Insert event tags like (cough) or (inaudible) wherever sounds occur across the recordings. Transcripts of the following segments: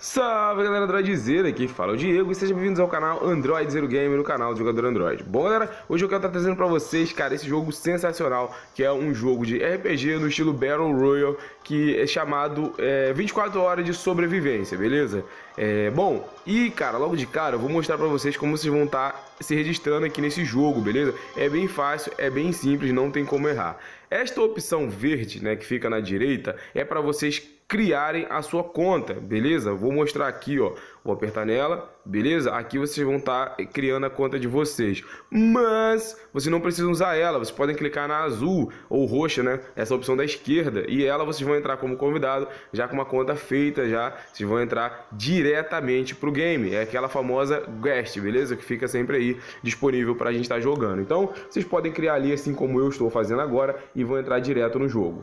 Salve galera Androidzeira, aqui fala o Diego e sejam bem-vindos ao canal Android Zero Game, no canal do jogador Android. Bom galera, hoje eu quero estar trazendo pra vocês, cara, esse jogo sensacional, que é um jogo de RPG no estilo Battle Royale, que é chamado é, 24 Horas de Sobrevivência, beleza? É, bom, e cara, logo de cara eu vou mostrar pra vocês como vocês vão estar se registrando aqui nesse jogo, beleza? É bem fácil, é bem simples, não tem como errar. Esta opção verde, né, que fica na direita, é para vocês criarem a sua conta, beleza? Vou mostrar aqui, ó. Vou apertar nela, beleza? Aqui vocês vão estar tá criando a conta de vocês. Mas vocês não precisam usar ela. Vocês podem clicar na azul ou roxa, né? Essa opção da esquerda. E ela vocês vão entrar como convidado, já com uma conta feita, já. Vocês vão entrar diretamente pro game. É aquela famosa guest, beleza? Que fica sempre aí disponível para a gente estar tá jogando. Então, vocês podem criar ali assim como eu estou fazendo agora e vão entrar direto no jogo.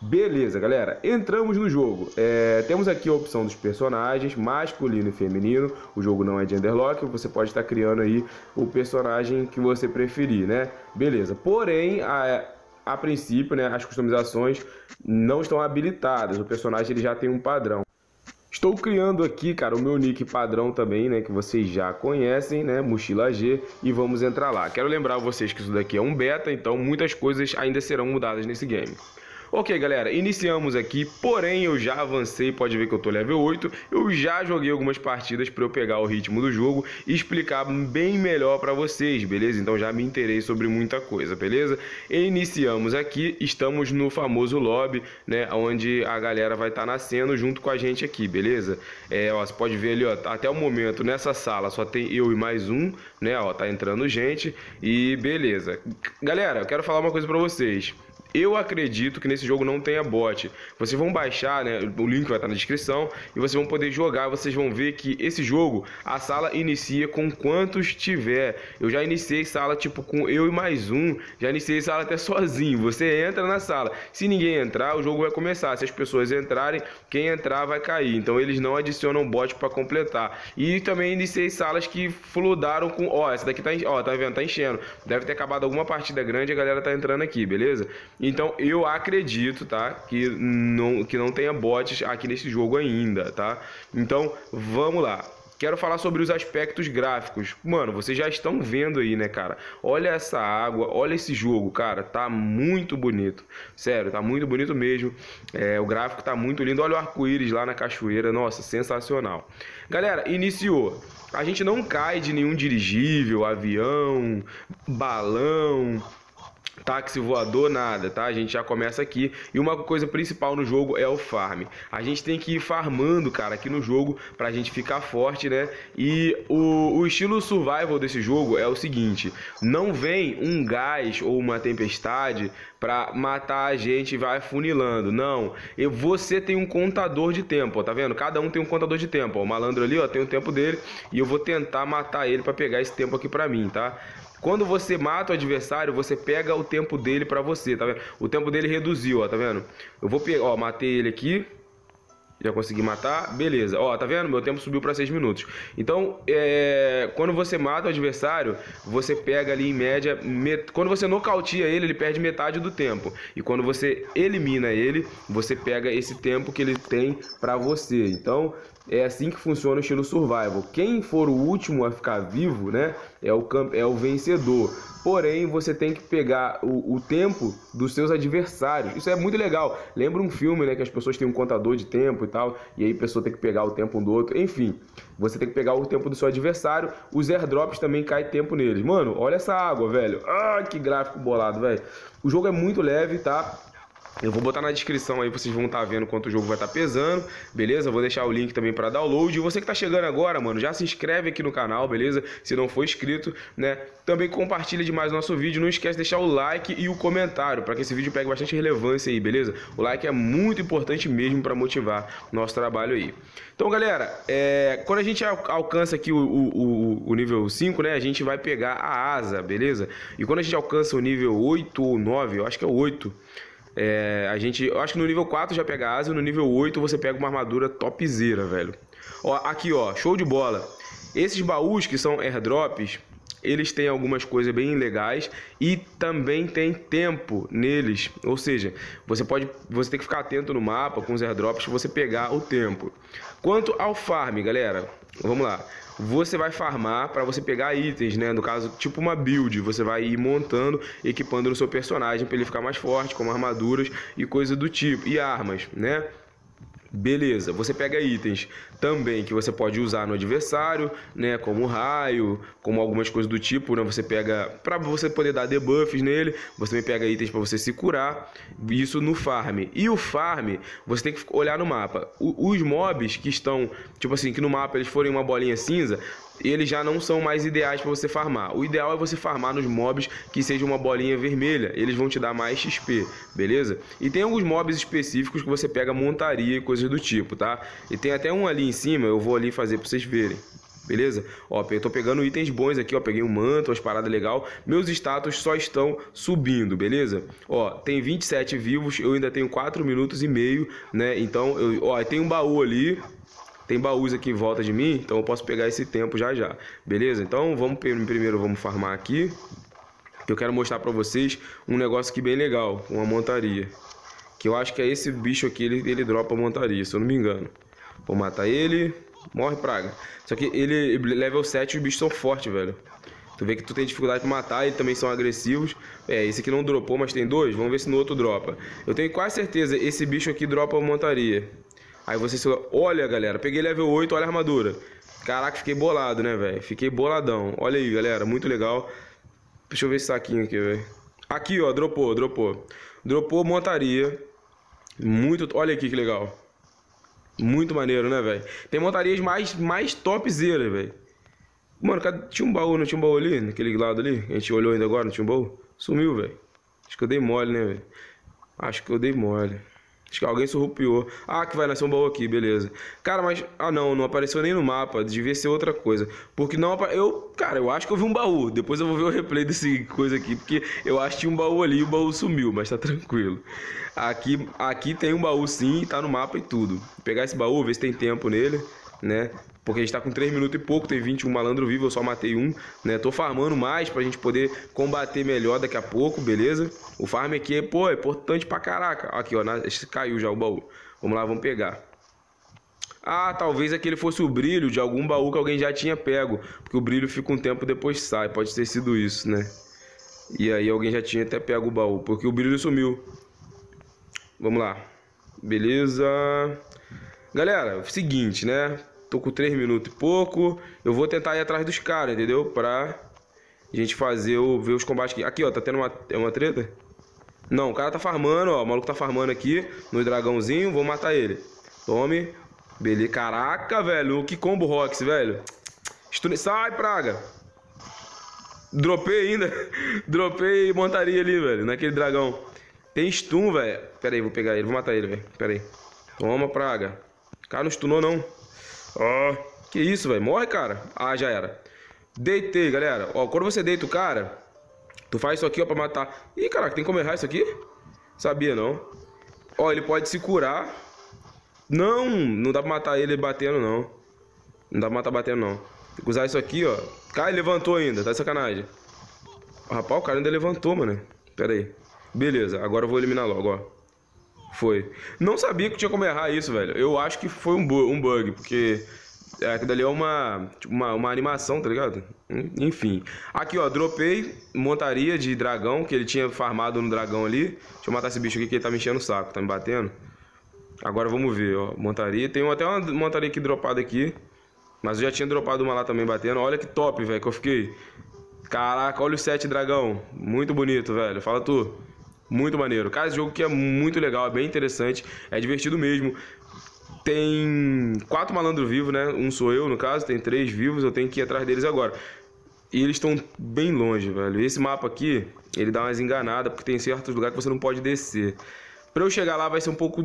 Beleza, galera, entramos no jogo. É, temos aqui a opção dos personagens, masculino e feminino. O jogo não é genderlock, você pode estar criando aí o personagem que você preferir, né? Beleza, porém, a, a princípio, né, as customizações não estão habilitadas. O personagem ele já tem um padrão. Estou criando aqui, cara, o meu nick padrão também, né, que vocês já conhecem, né, Mochila G, e vamos entrar lá. Quero lembrar vocês que isso daqui é um beta, então muitas coisas ainda serão mudadas nesse game. Ok, galera, iniciamos aqui, porém eu já avancei, pode ver que eu tô level 8, eu já joguei algumas partidas para eu pegar o ritmo do jogo e explicar bem melhor para vocês, beleza? Então já me interei sobre muita coisa, beleza? Iniciamos aqui, estamos no famoso lobby, né, onde a galera vai estar tá nascendo junto com a gente aqui, beleza? É, ó, você pode ver ali, ó, até o momento nessa sala só tem eu e mais um, né, ó, tá entrando gente e beleza. Galera, eu quero falar uma coisa para vocês. Eu acredito que nesse jogo não tenha bot. Vocês vão baixar, né? O link vai estar na descrição e vocês vão poder jogar. Vocês vão ver que esse jogo, a sala inicia com quantos tiver. Eu já iniciei sala tipo com eu e mais um. Já iniciei sala até sozinho. Você entra na sala. Se ninguém entrar, o jogo vai começar. Se as pessoas entrarem, quem entrar vai cair. Então eles não adicionam bot para completar. E também iniciei salas que fludaram com, ó, essa daqui tá, ó, tá vendo? Tá enchendo. Deve ter acabado alguma partida grande, a galera tá entrando aqui, beleza? Então eu acredito, tá? Que não, que não tenha bots aqui nesse jogo ainda, tá? Então vamos lá. Quero falar sobre os aspectos gráficos. Mano, vocês já estão vendo aí, né, cara? Olha essa água, olha esse jogo, cara. Tá muito bonito. Sério, tá muito bonito mesmo. É, o gráfico tá muito lindo. Olha o arco-íris lá na cachoeira. Nossa, sensacional. Galera, iniciou. A gente não cai de nenhum dirigível, avião, balão, táxi voador, nada, tá? A gente já começa aqui. E uma coisa principal no jogo é o farm. A gente tem que ir farmando, cara, aqui no jogo pra gente ficar forte, né? E o, o estilo survival desse jogo é o seguinte: não vem um gás ou uma tempestade pra matar a gente e vai funilando. Não. E você tem um contador de tempo, ó, tá vendo? Cada um tem um contador de tempo. Ó. O malandro ali, ó, tem o tempo dele. E eu vou tentar matar ele pra pegar esse tempo aqui pra mim, tá? Quando você mata o adversário, você pega o tempo dele pra você, tá vendo? O tempo dele reduziu, ó, tá vendo? Eu vou pegar, ó, matei ele aqui. Já consegui matar, beleza. Ó, tá vendo? Meu tempo subiu para 6 minutos. Então, é... quando você mata o adversário, você pega ali em média. Met... Quando você nocautia ele, ele perde metade do tempo. E quando você elimina ele, você pega esse tempo que ele tem para você. Então, é assim que funciona o estilo survival. Quem for o último a ficar vivo, né, é o, é o vencedor. Porém, você tem que pegar o, o, tempo dos seus adversários. Isso é muito legal. Lembra um filme, né, que as pessoas têm um contador de tempo e tal, e aí a pessoa tem que pegar o tempo um do outro. Enfim, você tem que pegar o tempo do seu adversário. Os airdrops também cai tempo neles. Mano, olha essa água, velho. Ah, que gráfico bolado, velho. O jogo é muito leve, tá? Eu vou botar na descrição aí, vocês vão estar tá vendo quanto o jogo vai estar tá pesando, beleza? Vou deixar o link também para download. E você que está chegando agora, mano, já se inscreve aqui no canal, beleza? Se não for inscrito, né? Também compartilha demais o nosso vídeo. Não esquece de deixar o like e o comentário, para que esse vídeo pegue bastante relevância aí, beleza? O like é muito importante mesmo para motivar nosso trabalho aí. Então, galera, é... quando a gente alcança aqui o, o, o, nível 5, né? A gente vai pegar a asa, beleza? E quando a gente alcança o nível 8 ou 9, eu acho que é o 8 é, a gente, eu acho que no nível 4 já pega asa, no nível 8 você pega uma armadura topzera, velho. Ó, aqui, ó, show de bola. Esses baús que são airdrops, eles têm algumas coisas bem legais e também tem tempo neles. Ou seja, você pode, você tem que ficar atento no mapa com os airdrops você pegar o tempo. Quanto ao farm, galera, vamos lá. Você vai farmar para você pegar itens, né? No caso, tipo uma build, você vai ir montando, equipando no seu personagem para ele ficar mais forte, como armaduras e coisa do tipo, e armas, né? Beleza, você pega itens também que você pode usar no adversário, né, como raio, como algumas coisas do tipo, né, você pega para você poder dar debuffs nele, você também pega itens para você se curar, isso no farm. E o farm, você tem que olhar no mapa. O, os mobs que estão, tipo assim, que no mapa eles forem uma bolinha cinza, eles já não são mais ideais para você farmar. O ideal é você farmar nos mobs que sejam uma bolinha vermelha, eles vão te dar mais XP, beleza? E tem alguns mobs específicos que você pega montaria e coisas do tipo, tá? E tem até um ali em cima, eu vou ali fazer para vocês verem. Beleza? Ó, eu tô pegando itens bons aqui, ó. Peguei um manto, umas paradas legal. Meus status só estão subindo, beleza? Ó, tem 27 vivos, eu ainda tenho 4 minutos e meio, né? Então, eu, ó, tem um baú ali, tem baús aqui em volta de mim, então eu posso pegar esse tempo já já. Beleza? Então vamos primeiro vamos farmar aqui. Eu quero mostrar pra vocês um negócio aqui bem legal, uma montaria. Que eu acho que é esse bicho aqui, ele, ele dropa montaria, se eu não me engano. Vou matar ele. Morre, praga. Só que ele, level 7, os bichos são fortes, velho. Tu vê que tu tem dificuldade de matar, eles também são agressivos. É, esse aqui não dropou, mas tem dois. Vamos ver se no outro dropa. Eu tenho quase certeza, esse bicho aqui dropa montaria. Aí você se... Olha, galera, peguei level 8, olha a armadura. Caraca, fiquei bolado, né, velho? Fiquei boladão. Olha aí, galera, muito legal. Deixa eu ver esse saquinho aqui, velho. Aqui, ó, dropou, dropou. Dropou montaria. Muito... Olha aqui que legal. Muito maneiro, né, velho? Tem montarias mais, mais topzera, velho. Mano, cadê... tinha um baú, não tinha um baú ali? Naquele lado ali? A gente olhou ainda agora, não tinha um baú? Sumiu, velho. Acho que eu dei mole, né, velho? Acho que eu dei mole. Acho que alguém surrupiou. Ah, que vai nascer um baú aqui, beleza. Cara, mas. Ah, não, não apareceu nem no mapa. Devia ser outra coisa. Porque não Eu. Cara, eu acho que eu vi um baú. Depois eu vou ver o replay desse coisa aqui. Porque eu acho que tinha um baú ali e o baú sumiu, mas tá (laughs) tranquilo. Aqui, aqui tem um baú sim, tá no mapa e tudo. Vou pegar esse baú, ver se tem tempo nele, né? Porque a gente tá com 3 minutos e pouco, tem 21 malandro vivo, eu só matei um, né? Tô farmando mais pra gente poder combater melhor daqui a pouco, beleza? O farm aqui, pô, é importante pra caraca. Aqui, ó, na... caiu já o baú. Vamos lá, vamos pegar. Ah, talvez aquele fosse o brilho de algum baú que alguém já tinha pego. Porque o brilho fica um tempo depois sai. Pode ter sido isso, né? E aí alguém já tinha até pego o baú. Porque o brilho sumiu. Vamos lá. Beleza. Galera, seguinte, né? Tô com 3 minutos e pouco. Eu vou tentar ir atrás dos caras, entendeu? Pra gente fazer o, ver os combates aqui. Aqui, ó, tá tendo uma, é uma treta? Não, o cara tá farmando, ó. O maluco tá farmando aqui no dragãozinho. Vou matar ele. Tome. Beleza. Caraca, velho. Que combo Rox, velho. Stun... Sai, praga. Dropei ainda. (laughs) Dropei montaria ali, velho. Naquele dragão. Tem stun, velho. Pera aí, vou pegar ele. Vou matar ele, velho. Pera aí. Toma, praga. O cara não stunou, não. Ó, que isso, velho. Morre, cara. Ah, já era. Deitei, galera. Ó, quando você deita o cara, tu faz isso aqui, ó, pra matar. Ih, caraca, tem como errar isso aqui? Sabia, não. Ó, ele pode se curar. Não, não dá pra matar ele batendo, não. Não dá pra matar batendo, não. Tem que usar isso aqui, ó. Cara, ele levantou ainda. Tá de sacanagem. Rapaz, o cara ainda levantou, mano. Pera aí. Beleza, agora eu vou eliminar logo, ó. Foi. Não sabia que tinha como errar isso, velho. Eu acho que foi um, bu um bug, porque é, aquilo ali é uma, tipo, uma, uma animação, tá ligado? Enfim. Aqui, ó, dropei montaria de dragão, que ele tinha farmado no dragão ali. Deixa eu matar esse bicho aqui que ele tá me enchendo o saco, tá me batendo. Agora vamos ver, ó. Montaria. Tem até uma montaria aqui dropada aqui. Mas eu já tinha dropado uma lá também batendo. Olha que top, velho, que eu fiquei. Caraca, olha o set dragão. Muito bonito, velho. Fala tu. Muito maneiro. Cara, esse jogo que é muito legal, é bem interessante, é divertido mesmo. Tem quatro malandros vivos, né? Um sou eu, no caso, tem três vivos, eu tenho que ir atrás deles agora. E eles estão bem longe, velho. Esse mapa aqui, ele dá umas enganadas, porque tem certos lugares que você não pode descer. Pra eu chegar lá vai ser um pouco...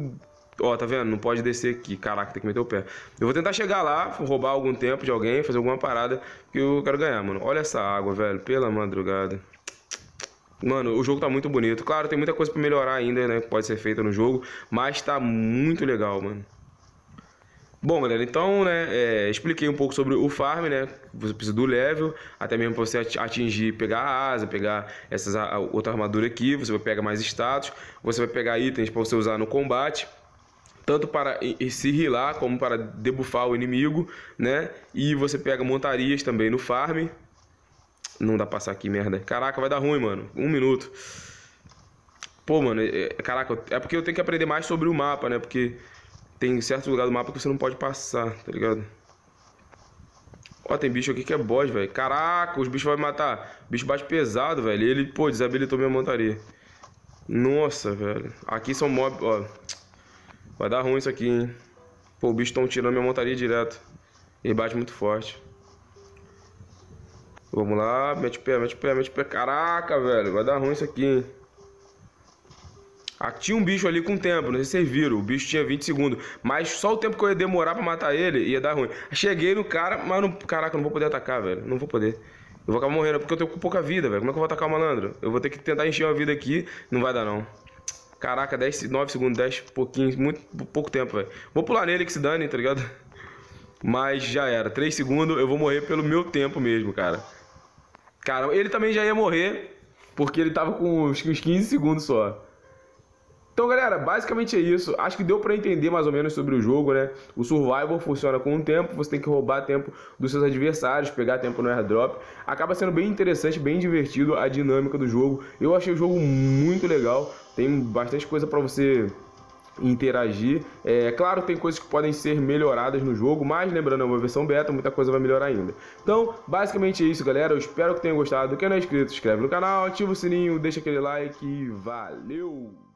Ó, tá vendo? Não pode descer aqui. Caraca, tem que meter o pé. Eu vou tentar chegar lá, roubar algum tempo de alguém, fazer alguma parada que eu quero ganhar, mano. Olha essa água, velho. Pela madrugada. Mano, o jogo tá muito bonito. Claro, tem muita coisa pra melhorar ainda, né? Pode ser feita no jogo. Mas tá muito legal, mano. Bom, galera, então, né, é, expliquei um pouco sobre o farm, né? Você precisa do level, até mesmo para você atingir, pegar a asa, pegar essas a, outra armadura aqui, você vai pegar mais status, você vai pegar itens para você usar no combate, tanto para se healar como para debuffar o inimigo, né? E você pega montarias também no farm. Não dá pra passar aqui, merda. Caraca, vai dar ruim, mano. Um minuto. Pô, mano, é, é caraca, é porque eu tenho que aprender mais sobre o mapa, né? Porque tem certo lugar do mapa que você não pode passar, tá ligado? Ó, tem bicho aqui que é boss, velho. Caraca, os bichos vão me matar. Bicho bate pesado, velho. Ele, pô, desabilitou minha montaria. Nossa, velho. Aqui são mob, ó. Vai dar ruim isso aqui, hein. Pô, o bicho estão tirando minha montaria direto. Ele bate muito forte. Vamos lá, mete pé, mete pé, mete pé. Caraca, velho. Vai dar ruim isso aqui, hein. Aqui tinha um bicho ali com tempo, não sei se vocês viram. O bicho tinha 20 segundos. Mas só o tempo que eu ia demorar pra matar ele ia dar ruim. Cheguei no cara, mas não. Caraca, não vou poder atacar, velho. Não vou poder. Eu vou acabar morrendo porque eu com pouca vida, velho. Como é que eu vou atacar o malandro? Eu vou ter que tentar encher uma vida aqui. Não vai dar, não. Caraca, 10, 9 segundos, 10 pouquinho, muito pouco tempo, velho. Vou pular nele que se dane, tá ligado? Mas já era. 3 segundos, eu vou morrer pelo meu tempo mesmo, cara. Cara, ele também já ia morrer porque ele tava com uns 15 segundos só. Então, galera, basicamente é isso. Acho que deu para entender mais ou menos sobre o jogo, né? O survival funciona com o tempo, você tem que roubar tempo dos seus adversários, pegar tempo no airdrop. Acaba sendo bem interessante, bem divertido a dinâmica do jogo. Eu achei o jogo muito legal, tem bastante coisa para você interagir. É claro, tem coisas que podem ser melhoradas no jogo, mas lembrando, é uma versão beta, muita coisa vai melhorar ainda. Então, basicamente é isso, galera. Eu espero que tenham gostado. Quem não é inscrito, inscreve no canal, ativa o sininho, deixa aquele like valeu!